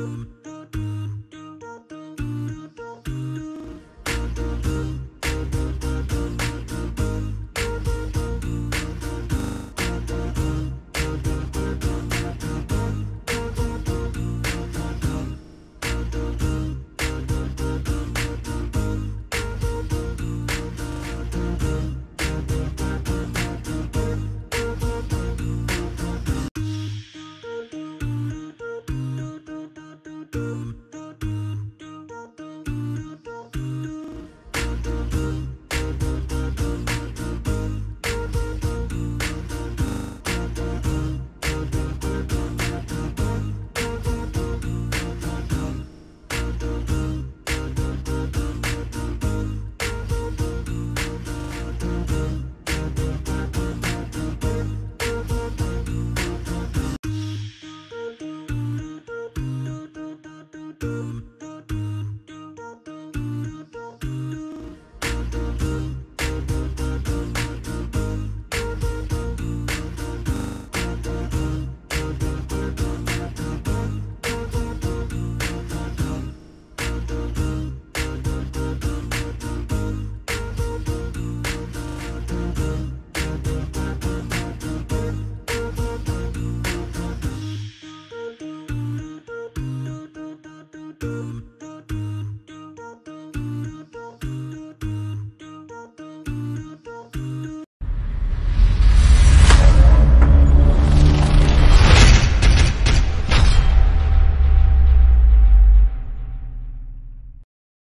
you. do.